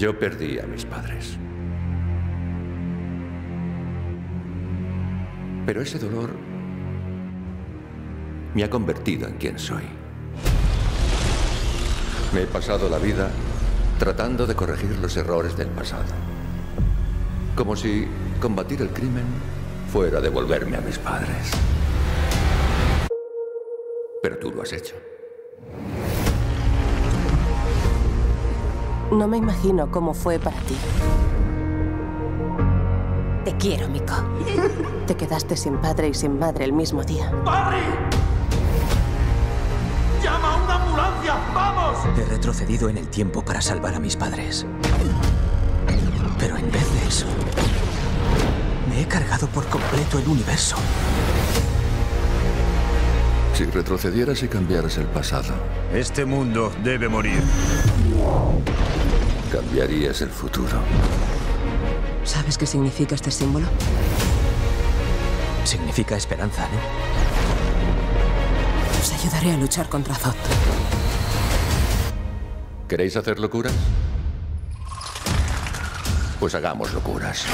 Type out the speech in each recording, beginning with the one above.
Yo perdí a mis padres. Pero ese dolor me ha convertido en quien soy. Me he pasado la vida tratando de corregir los errores del pasado. Como si combatir el crimen fuera devolverme a mis padres. Pero tú lo has hecho. No me imagino cómo fue para ti. Te quiero, Miko. Te quedaste sin padre y sin madre el mismo día. ¡Padre! ¡Llama a una ambulancia! ¡Vamos! He retrocedido en el tiempo para salvar a mis padres. Pero en vez de eso, me he cargado por completo el universo. Si retrocedieras y cambiaras el pasado, Este mundo debe morir. Cambiarías el futuro. ¿Sabes qué significa este símbolo? Significa esperanza, ¿no? Os ayudaré a luchar contra Zod. ¿Queréis hacer locuras? Pues hagamos locuras.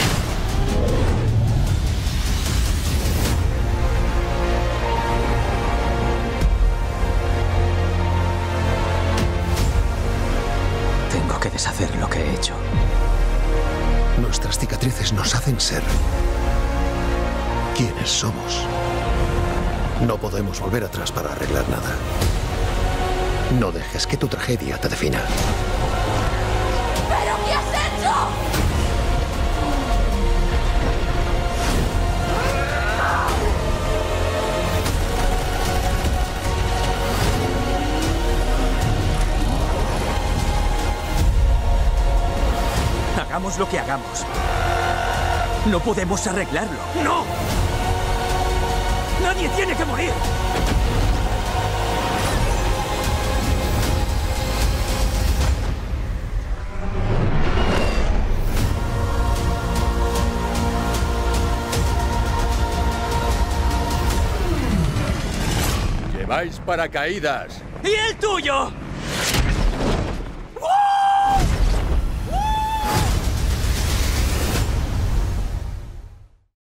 Que deshacer lo que he hecho. Nuestras cicatrices nos hacen ser quienes somos. No podemos volver atrás para arreglar nada. No dejes que tu tragedia te defina. Hagamos lo que hagamos. No podemos arreglarlo. ¡No! ¡Nadie tiene que morir! ¡Lleváis paracaídas! ¿Y el tuyo?